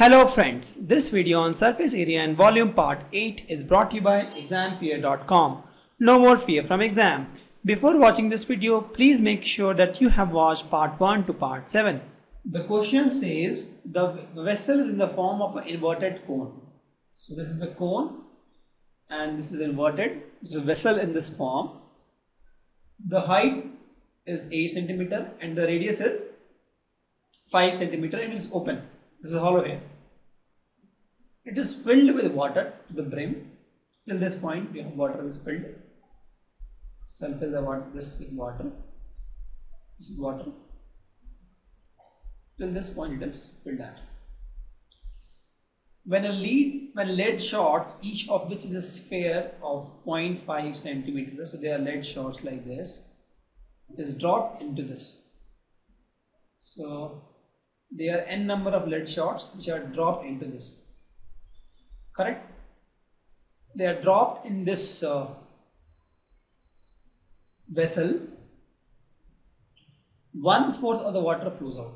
Hello friends, this video on surface area and volume part 8 is brought to you by examfear.com. No more fear from exam. Before watching this video, please make sure that you have watched part 1 to part 7. The question says the vessel is in the form of an inverted cone. So this is a cone and this is inverted. It's a vessel in this form. The height is 8 centimeter and the radius is 5 centimeter and it's open. This is hollow here. It is filled with water to the brim. Till this point, we have water is filled. So I'll fill the water, this with water. This is water. Till this point, it is filled out. When a lead, when lead shots, each of which is a sphere of 0.5 centimeters, so they are lead shots like this, is dropped into this. So there are n number of lead shots which are dropped into this correct? They are dropped in this uh, vessel. One fourth of the water flows out.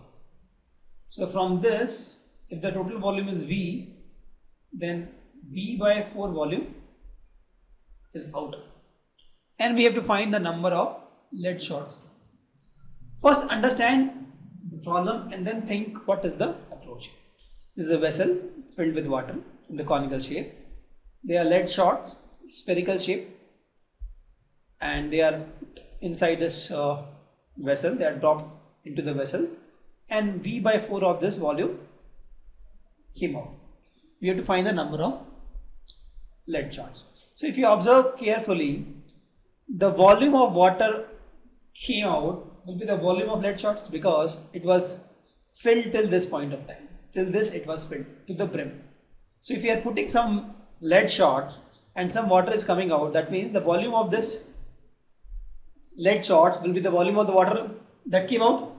So from this if the total volume is v then v by 4 volume is out. And we have to find the number of lead shots. First understand the problem and then think what is the approach. This is a vessel filled with water in the conical shape. They are lead shots, spherical shape, and they are inside this uh, vessel. They are dropped into the vessel, and V by 4 of this volume came out. We have to find the number of lead shots. So if you observe carefully, the volume of water came out will be the volume of lead shots because it was filled till this point of time. Till this it was filled to the brim. So if you are putting some lead shots and some water is coming out, that means the volume of this lead shots will be the volume of the water that came out.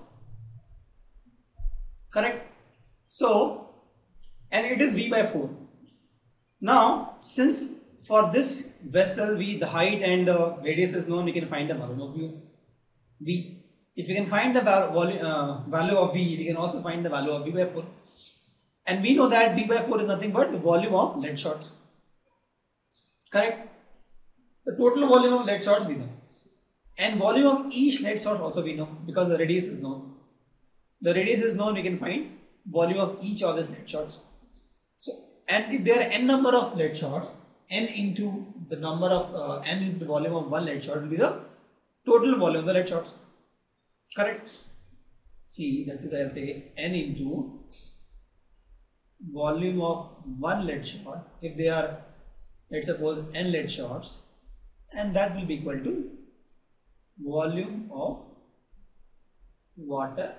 Correct? So, and it is V by 4. Now, since for this vessel V, the height and the radius is known, we can find the volume of V. If you can find the value, uh, value of V, we can also find the value of V by 4. And we know that V by 4 is nothing but the volume of lead shots. Correct? The total volume of lead shots we know. And volume of each lead shot also we know because the radius is known. The radius is known, we can find volume of each of these lead shots. So, and if there are n number of lead shots, n into the number of uh, n into the volume of one lead shot will be the total volume of the lead shots. Correct? See, that is I'll say n into volume of one lead shot if they are let's suppose n lead shots and that will be equal to volume of water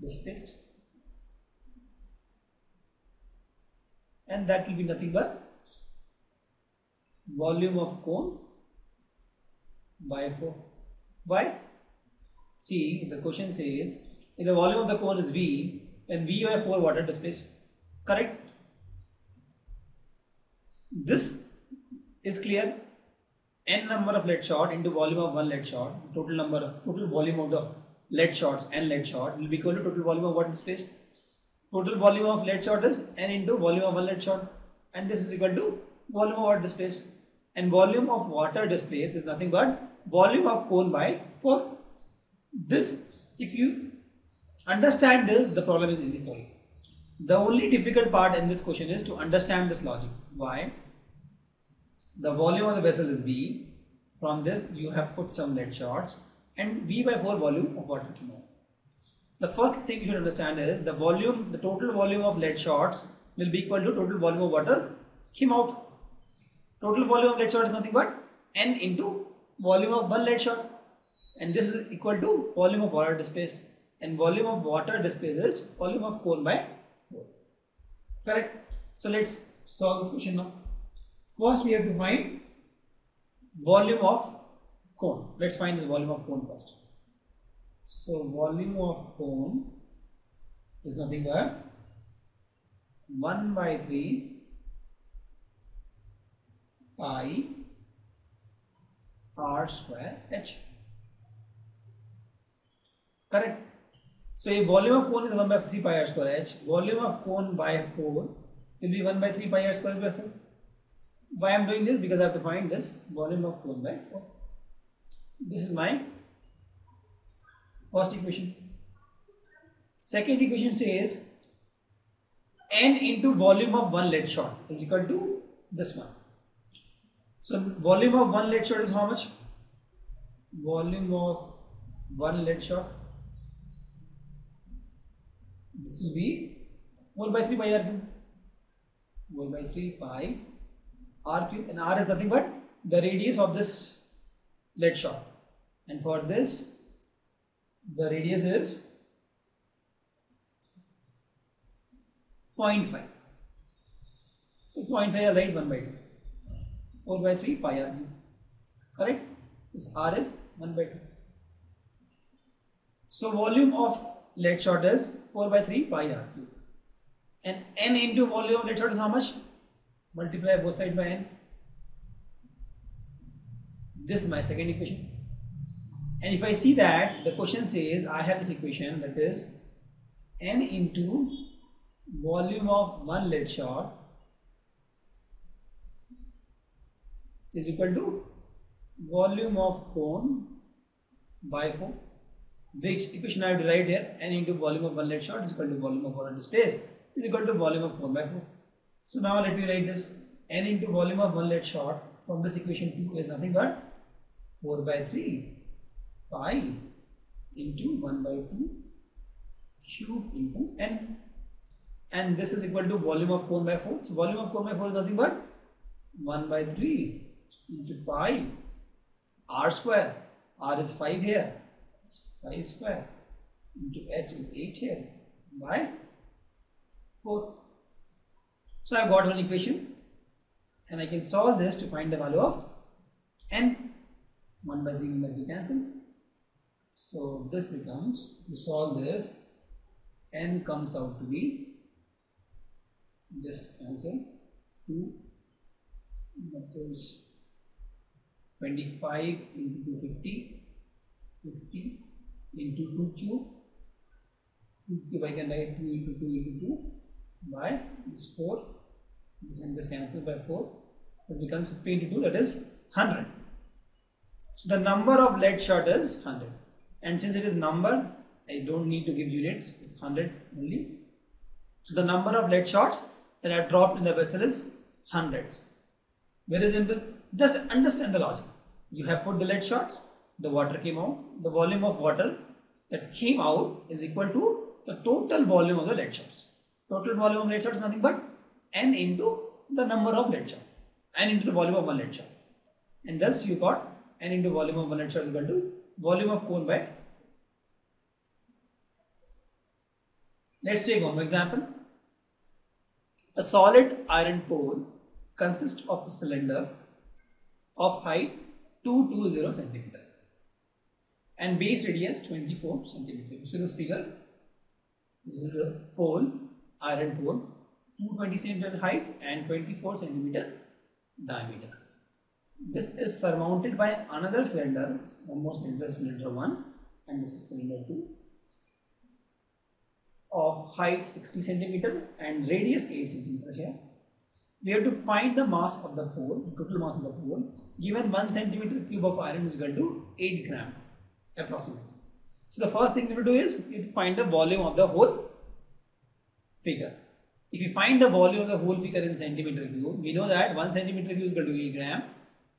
displaced. And that will be nothing but volume of cone by 4 why? See the question says if the volume of the cone is v then v by 4 water displaced correct? This is clear. N number of lead shot into volume of one lead shot. Total number of total volume of the lead shots n lead shot will be equal to total volume of water space? Total volume of lead shot is n into volume of one lead shot. And this is equal to volume of water space and volume of water displaced is nothing but volume of cone by 4 this if you understand this the problem is easy for you the only difficult part in this question is to understand this logic. Why? The volume of the vessel is V. From this you have put some lead shots and V by 4 volume of water came out. The first thing you should understand is the volume, the total volume of lead shots will be equal to total volume of water came out. Total volume of lead shot is nothing but N into volume of one lead shot and this is equal to volume of water displaced and volume of water displaced is volume of cone by 4 correct. So let's solve this question now. First we have to find volume of cone. Let's find this volume of cone first. So volume of cone is nothing but 1 by 3 pi r square h. Correct So if volume of cone is 1 by 3 pi r square h, volume of cone by 4 will be 1 by 3 pi r square by 4. Why I am doing this? Because I have to find this volume of cone by 4. This is my first equation. Second equation says n into volume of one lead shot is equal to this one. So volume of one lead shot is how much? Volume of one lead shot. This will be 4 by 3 by r cube. 4 by 3 pi r cube. And r is nothing but the radius of this lead shot. And for this the radius is 0.5 so 0.5 I write 1 by 2 4 by 3 pi r cube. Correct? This r is 1 by 2 so volume of lead shot is 4 by 3 pi r cube. And n into volume of lead shot is how much? Multiply both sides by n. This is my second equation. And if I see that the question says I have this equation that is n into volume of one lead shot is equal to volume of cone by 4 this equation I have derived here n into volume of one lead shot is equal to volume of water space is equal to volume of cone by 4 so now let me write this n into volume of one lead shot from this equation 2 is nothing but 4 by 3 pi into 1 by 2 cube into n. And this is equal to volume of cone by 4 so volume of cone by 4 is nothing but 1 by 3 into pi r square. R is 5 here 5 square into h is 8 here by 4 so I've got one equation and I can solve this to find the value of n. 1 by 3 1 by 3 cancel. So this becomes to solve this n comes out to be this cancel 2 that is 25 into 250 50 into 2 cube 2 cube I can write 2 into 2 into 2 by this 4 this and this cancel by 4 this becomes 50 into 2 that is 100 so the number of lead shot is 100 and since it is number I don't need to give units. It's 100 only. So the number of lead shots that are dropped in the vessel is 100 very simple. Just understand the logic. You have put the lead shots the water came out. The volume of water that came out is equal to the total volume of the lead shots total volume of lead is nothing but n into the number of lead shot n into the volume of one lead shot and thus you got n into volume of one lead shot is equal to volume of cone by let's take one example. A solid iron pole consists of a cylinder of height 220 centimeter and base radius 24 centimeter. You see this figure? This is a pole, iron pole, 220 centimeter height and 24 centimeter diameter. This is surmounted by another cylinder, one more cylinder, cylinder 1 and this is cylinder 2 of height 60 centimeter and radius 8 centimeter here. We have to find the mass of the pole, total mass of the pole, given 1 centimeter cube of iron is equal to 8 gram approximately. So the first thing we will do is you find the volume of the whole figure. If you find the volume of the whole figure in centimeter cube, we know that 1 centimeter cube is equal to 8 gram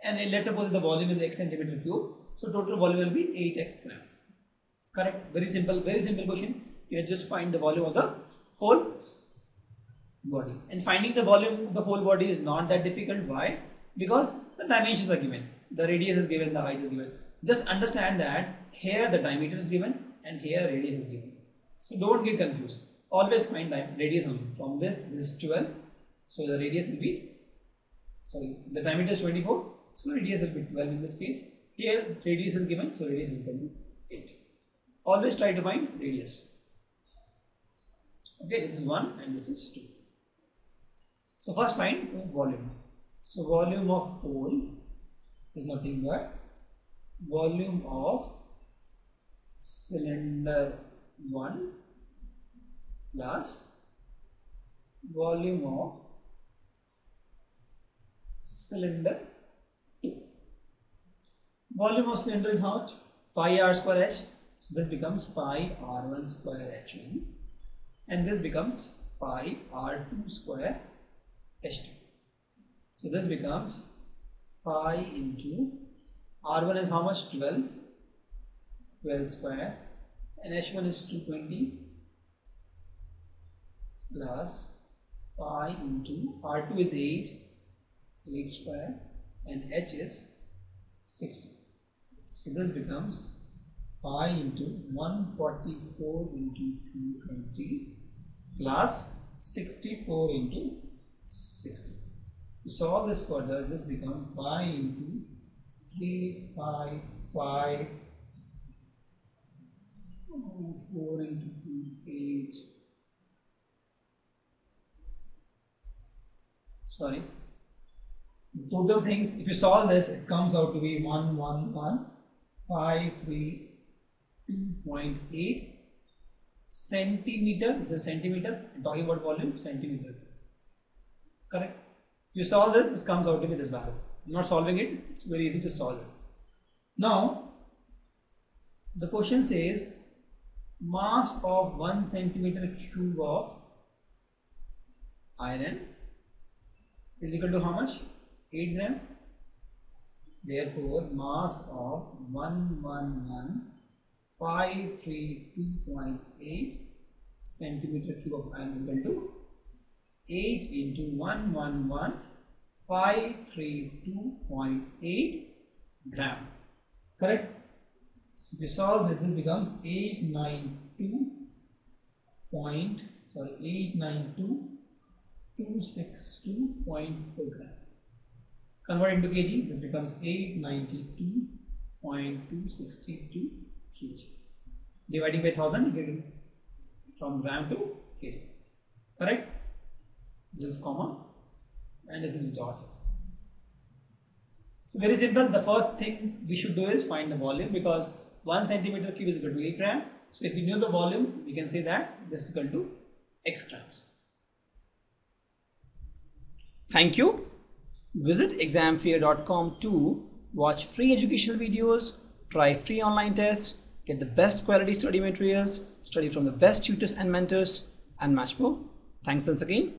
and let's suppose the volume is x centimeter cube, so total volume will be 8x gram. Correct? Very simple, very simple question. You just find the volume of the whole body. And finding the volume of the whole body is not that difficult. Why? Because the dimensions are given. The radius is given, the height is given. Just understand that here the diameter is given and here radius is given. So don't get confused. Always find radius only. From this, this is 12. So the radius will be, sorry, the diameter is 24. So radius will be 12 in this case. Here radius is given, so radius is to 8. Always try to find radius. Okay, this is 1 and this is 2. So first find volume. So volume of pole is nothing but volume of cylinder 1 plus volume of cylinder 2. Volume of cylinder is how much? Pi r square h. So this becomes pi r1 square h1 and this becomes pi r2 square h2. So this becomes pi into r1 is how much? 12. 12 square. And h1 is 220 plus pi into r2 is 8 8 square. And h is 60 so this becomes pi into 144 into 220 plus 64 into 60 to solve this further this becomes pi into 355 4 into 2 8 sorry. The total things if you solve this it comes out to be 1153.2.8 centimeter. This is centimeter. I'm talking about volume centimeter. Correct? You solve this this comes out to be this value. I'm not solving it. It's very easy to solve it. Now the question says mass of 1 centimeter cube of iron is equal to how much? 8 gram. Therefore mass of 111532.8 centimeter cube of iron is equal to 8 into 111532.8 gram. Correct so if you solve this this becomes 892 point sorry 892.262.4 gram Convert into kg, this becomes 892.262 kg. Dividing by 1000, getting from gram to kg. Correct? This is comma and this is dot. So very simple. The first thing we should do is find the volume because 1 centimeter cube is equal to 8 gram. So if we know the volume, we can say that this is equal to x grams. Thank you. Visit examfear.com to watch free educational videos, try free online tests, get the best quality study materials, study from the best tutors and mentors, and much more. Thanks once again.